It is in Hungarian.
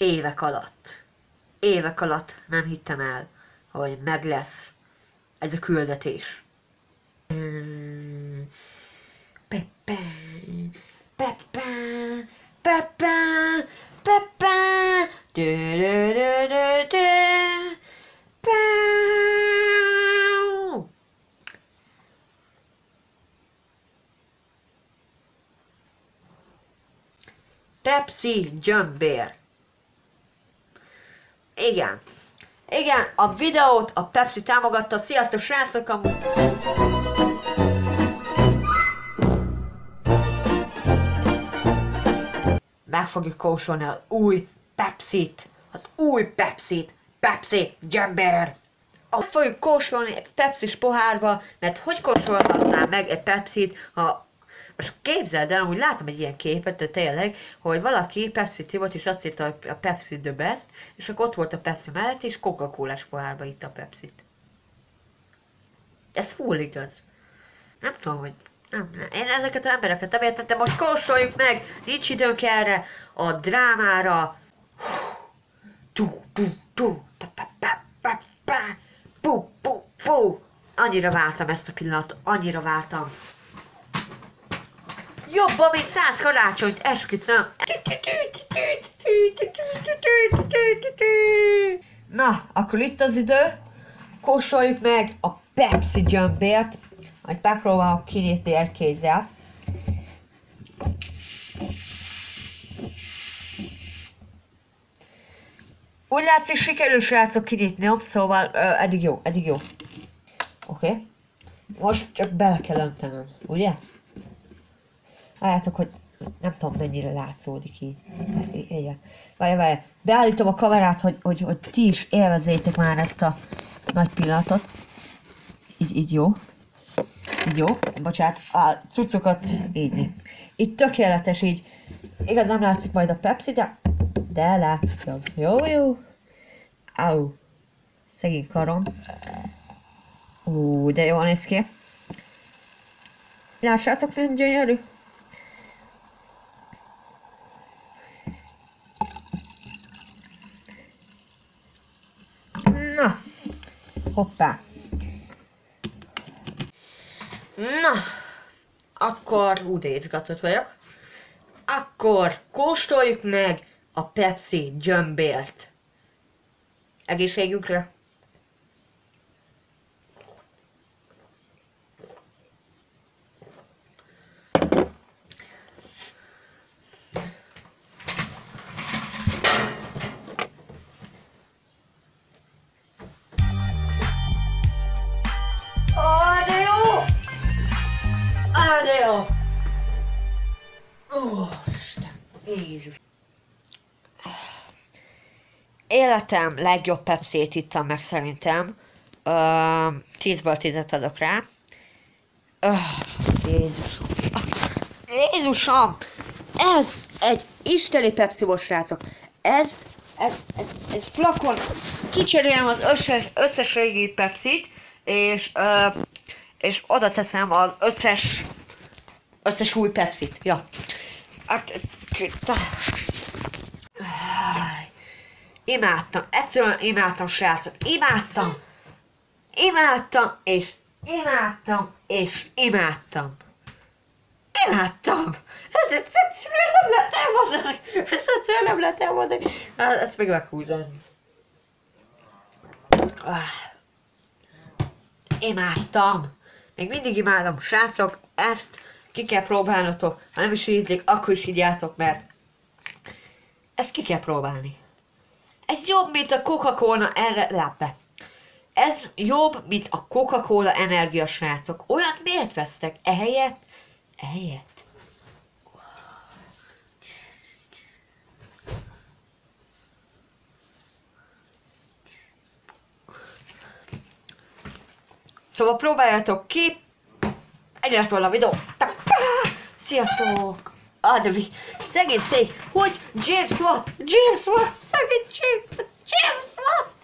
évek alatt, évek alatt nem hittem el, hogy meg lesz ez a küldetés. Pepe, Pepe, Pepe, Pepe, dö dö dö dö dö. Pepsi Jumbear. Igen. Igen, a videót a Pepsi támogatta. Sziasztok srácok! Meg fogjuk kósolni az új Pepsi-t. Az új Pepsi-t. Pepsi. Meg fogjuk kósolni egy Pepsi-s pohárba, mert hogy kóstolhatnám meg egy Pepsi-t, ha most képzeld el, amúgy látom egy ilyen képet, de tényleg, hogy valaki Pepsi volt, és azt írta, a Pepsi the best, és akkor ott volt a Pepsi mellett, és coca cola pohárba itt a Pepsi-t. Ez full igaz. Nem tudom, hogy... Nem, nem. Én ezeket az embereket nem értettem, most kóstoljuk meg! Nincs időnk erre, a drámára. Tu, tu, tu, pa, pa, pa, pa, pa, pu, pu, pu. Annyira vártam ezt a pillanatot, annyira vártam. Jobban, mint száz karácsonyt, esküszöm. Na, akkor itt az idő. Kóstoljuk meg a Pepsi Jumbért. Majd megpróbálok kinyitni egy kézzel. Úgy látszik, sikerül srácok kinyitni, szóval ö, eddig jó, eddig jó. Oké. Okay. Most csak bele kell öntenem, ugye? Látjátok, hogy nem tudom mennyire látszódik így. Igen. Várj, várj. Beállítom a kamerát, hogy, hogy, hogy ti is élvezétek már ezt a nagy pillanatot. Így, így jó. Így jó. Bocsánat, a cuccokat így. Így tökéletes, így. Igaz, nem látszik majd a Pepsi, de, de látszik az. Jó, jó. Au. Szegény karom. Ú, de jól néz ki. Lássátok, milyen gyönyörű. Na, hoppá. Na, akkor úgy izgatott vagyok. Akkor kóstoljuk meg a Pepsi Jumbért. Egészségükre. Jézus. Életem legjobb Pepsi-t ittam meg szerintem. Uh, 10-ből 10-et adok rá. Uh, Jézusom. Jézusom! Ez egy isteni Pepsi volt, srácok. Ez, ez, ez, ez flakon. Kicserélem az összes, összes Pepsi-t, és, uh, és oda teszem az összes, összes új Pepsi-t. Ja. Hát, Imádtam, egyszerűen imádtam, srácok, imádtam, imádtam, és imádtam, és imádtam. Imádtam! Ez egyszerűen nem lehet elmondani! Ez egyszerűen nem lehet elmondani! Hát, Ezt meg meghúzom. Ah. Imádtam! Még mindig imádom, srácok, ezt ki kell próbálnotok. Ha nem is ízlik, akkor is igyátok, mert ezt ki kell próbálni. Ez jobb, mint a Coca-Cola erre be. Ez jobb, mint a Coca-Cola energia, srácok. Olyat miért vesztek? Ehelyett? Ehelyett? Szóval próbáljátok ki. Lett volna a videó. Sziasztok! De mi... Szegény szék! Hogy? James Watt! James Watt! Szegény James! James Watt!